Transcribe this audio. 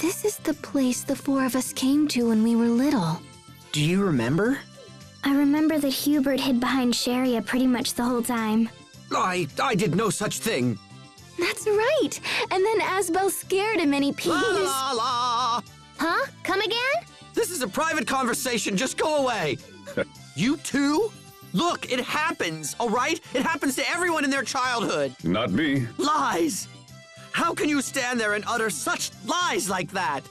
This is the place the four of us came to when we were little. Do you remember? I remember that Hubert hid behind Cheria pretty much the whole time. I, I did no such thing. That's right. And then Asbel scared him and he peed. La la la! Huh? Come again? This is a private conversation. Just go away. you too? Look, it happens, all right? It happens to everyone in their childhood. Not me. Lies! How can you stand there and utter such lies like that?